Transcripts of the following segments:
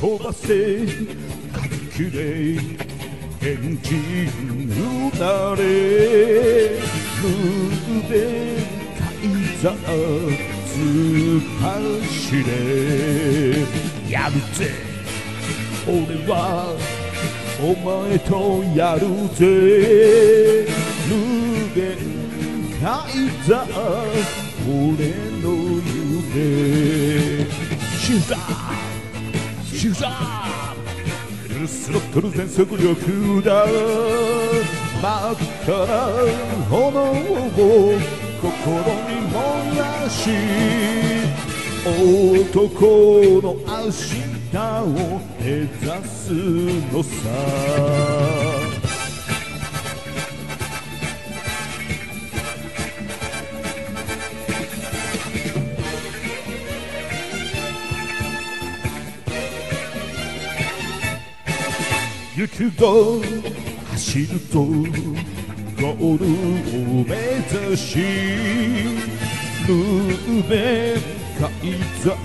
飛ばせ。くれ。エンジンうなれ無弁改ざず走れ。やるぜ。俺はお前とやるぜ。無限改ざ俺の夢。シューターシュータースロットル全速力だ。真っ赤な炎を心に燃やし男の明日を目指すのさ。行くぞ走るぞゴールを目指しルーベンカイザー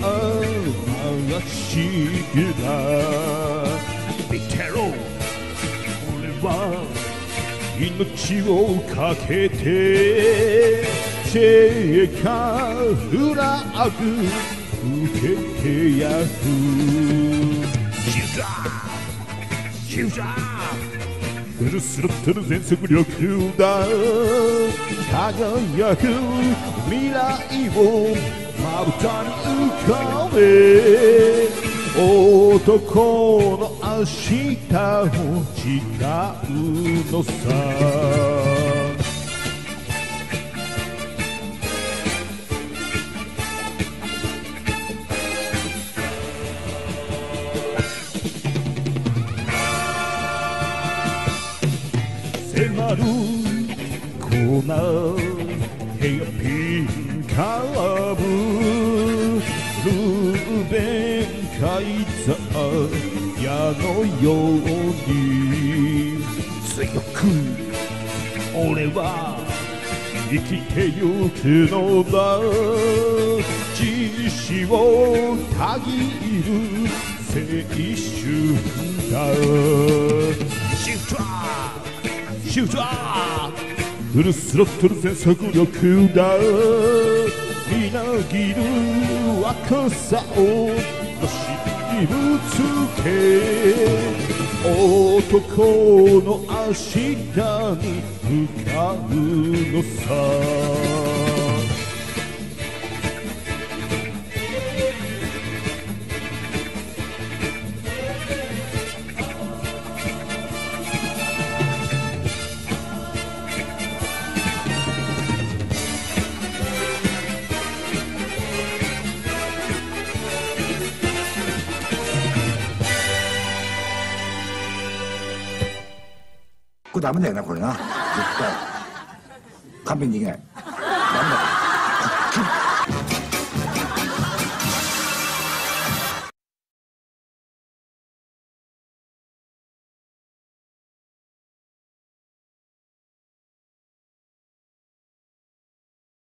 まっしぐら見てろ俺は命をかけてチェカーフラッグ受けてやる。シューターヒュージャーフルスロットル全速力だ輝く未来をまぶたに浮かべ男の明日を誓うのさ。迫る。このヘアピンカーブルーベンカイザー矢のように強く俺は生きてゆくのだ。自死をたぎる青春だ。シュートシューター。フルスロットル全速力だ。みなぎる若さをのしぶつけ。男の明日に向かうのさ。これダメだよなこれな絶対勘弁できない